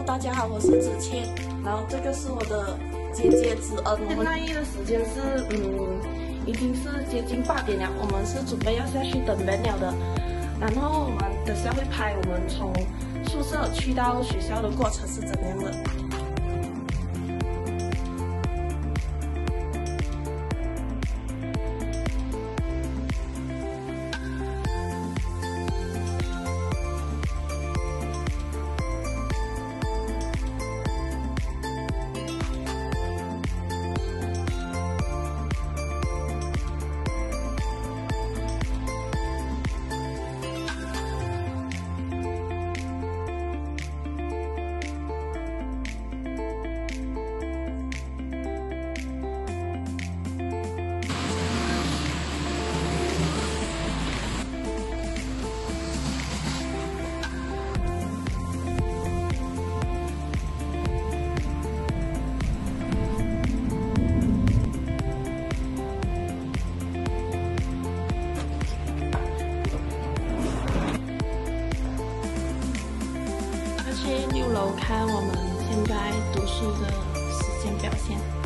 Hello，大家好，我是子倩，然后这个是我的姐姐子恩。现在的时间是嗯，已经是接近八点了，我们是准备要下去等人了的。然后我们等下会拍我们从宿舍去到学校的过程是怎样的。楼看我们现在读书的时间表现。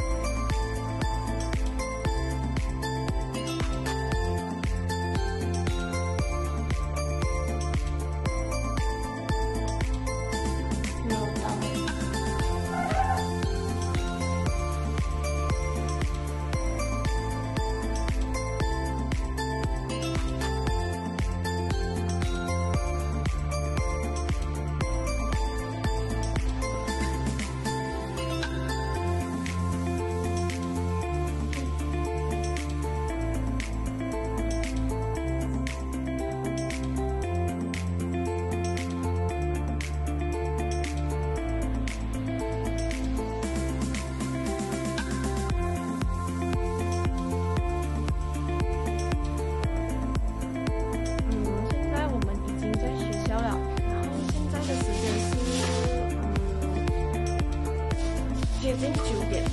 接近九点，